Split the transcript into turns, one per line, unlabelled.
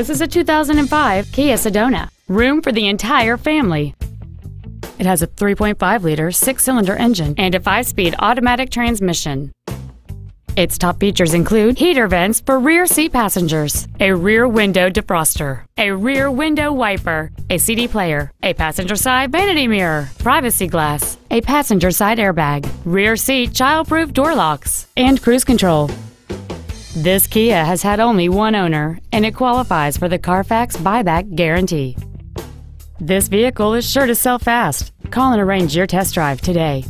This is a 2005 Kia Sedona. Room for the entire family. It has a 3.5 liter six cylinder engine and a five speed automatic transmission. Its top features include heater vents for rear seat passengers, a rear window defroster, a rear window wiper, a CD player, a passenger side vanity mirror, privacy glass, a passenger side airbag, rear seat child-proof door locks, and cruise control. This Kia has had only one owner, and it qualifies for the Carfax buyback guarantee. This vehicle is sure to sell fast. Call and arrange your test drive today.